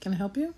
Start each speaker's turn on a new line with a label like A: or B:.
A: Can I help you?